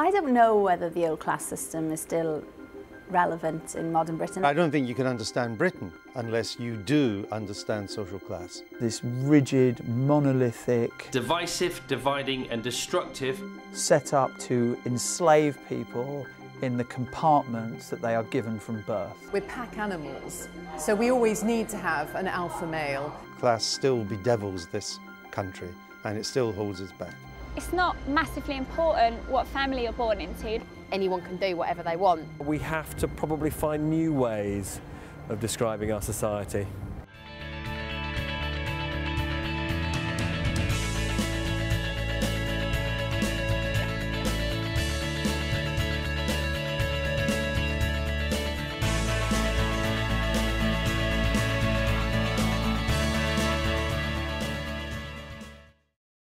I don't know whether the old class system is still relevant in modern Britain. I don't think you can understand Britain unless you do understand social class. This rigid, monolithic, divisive, dividing, and destructive, set up to enslave people in the compartments that they are given from birth. We're pack animals, so we always need to have an alpha male. Class still bedevils this country and it still holds us back. It's not massively important what family you're born into. Anyone can do whatever they want. We have to probably find new ways of describing our society.